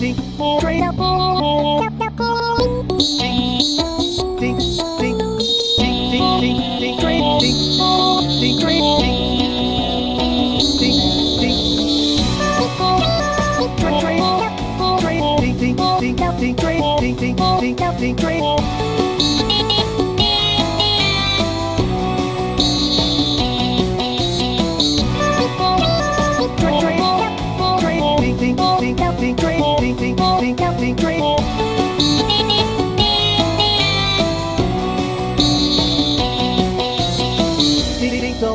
Ding, train. Ding, ding, ding, ding, ding, ding, train. Ding, ding, train. Ding, ding, ding. Train, train, train. Ding, ding, ding, ding, train. Ding, ding, ding, ding, ding, train.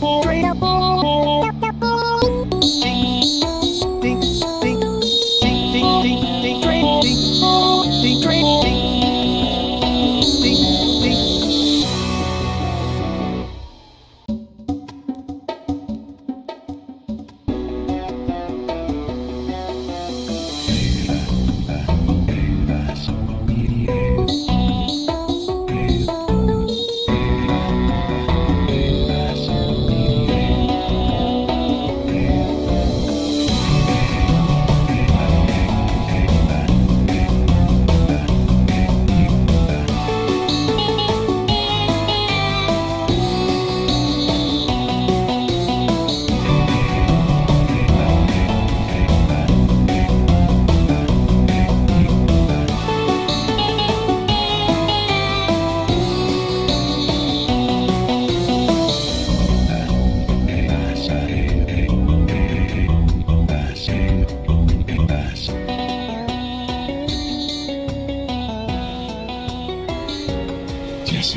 boy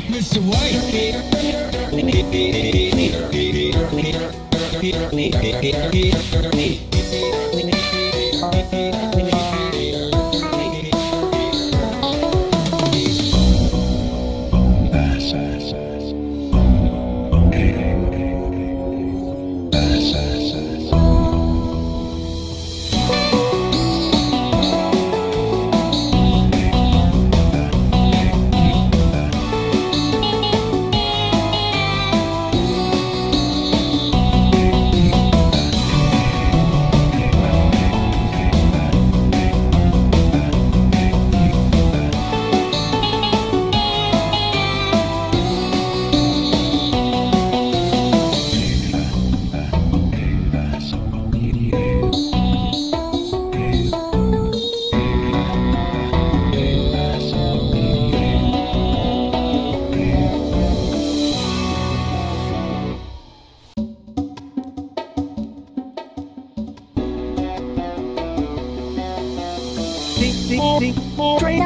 Mr. White. ding, ding, ding, train.